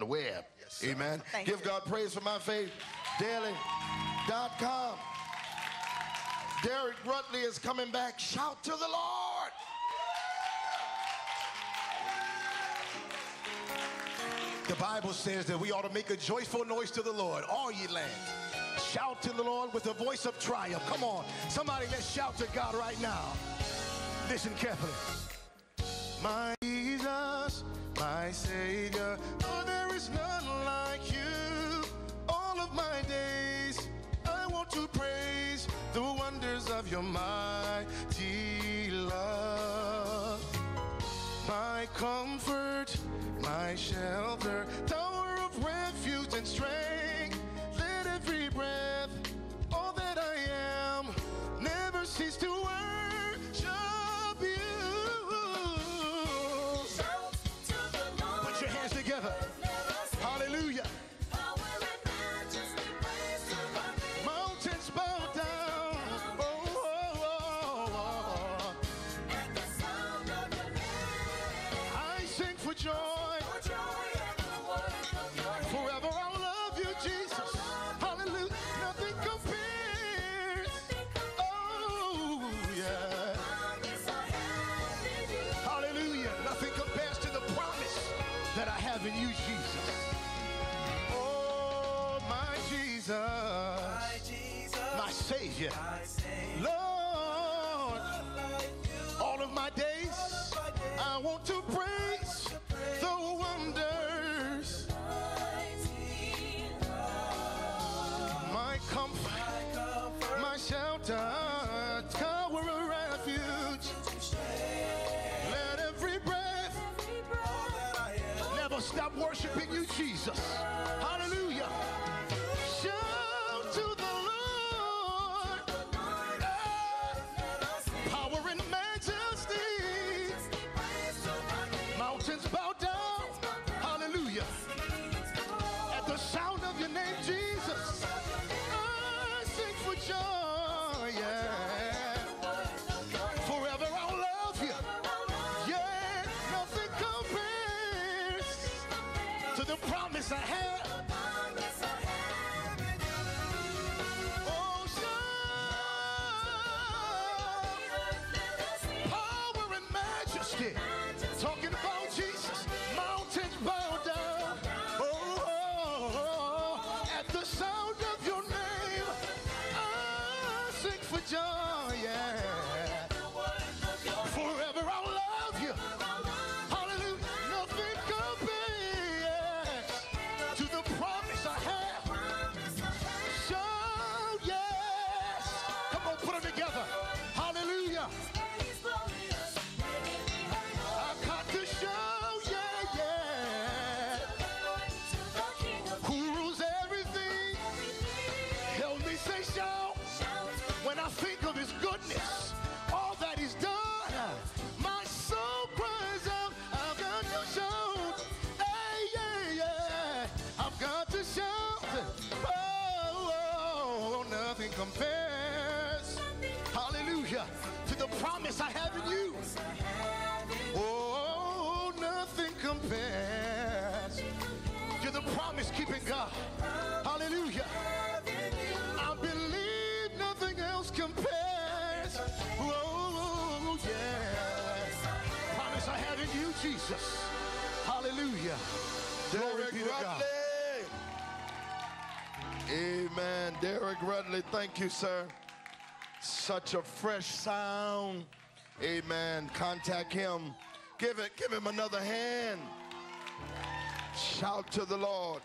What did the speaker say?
the web. Yes. Amen. Thank Give you. God praise for my faith. Daily.com. Darick Rutley is coming back. Shout to the Lord. The Bible says that we ought to make a joyful noise to the Lord, all ye lands. Shout to the Lord with a voice of triumph. Come on, somebody, let's shout to God right now. Listen carefully. My of your mighty love. My comfort, my shelter, for joy. Forever I'll love you, Jesus. Hallelujah. Nothing compares. Oh, yeah. Hallelujah. Nothing compares to the promise that I have in you, Jesus. Oh, my Jesus. My Savior. Lord, all of my days, never stop worshiping you, Jesus. Hallelujah. Shout to the Lord. Power and majesty. Mountains bow down. Hallelujah. At the sound of your name, Jesus. I sing for joy. Majesty. Talking about Jesus. Mountains bow down. Oh, oh, oh, oh. at the sound of your name, I sing for joy. Think of his goodness, all that he's done, my soul cries out, I've got to shout. Hey, yeah, yeah. I've got to shout. Oh, oh, oh nothing compares. Hallelujah. To the promise I have in you. Oh, oh, oh nothing compares to the promise keeping God. In you, Jesus. Hallelujah. Glory Derek be to God. Amen. Darick Rutley, thank you, sir. Such a fresh sound. Amen. Contact him. Give it, give him another hand. Shout to the Lord.